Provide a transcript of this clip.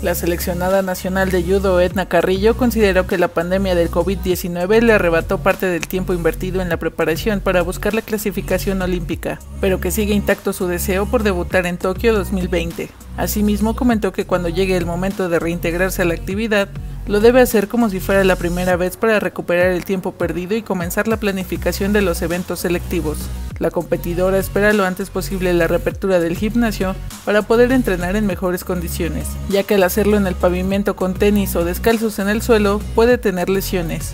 La seleccionada nacional de judo Edna Carrillo consideró que la pandemia del COVID-19 le arrebató parte del tiempo invertido en la preparación para buscar la clasificación olímpica, pero que sigue intacto su deseo por debutar en Tokio 2020. Asimismo comentó que cuando llegue el momento de reintegrarse a la actividad, lo debe hacer como si fuera la primera vez para recuperar el tiempo perdido y comenzar la planificación de los eventos selectivos. La competidora espera lo antes posible la reapertura del gimnasio para poder entrenar en mejores condiciones, ya que al hacerlo en el pavimento con tenis o descalzos en el suelo puede tener lesiones.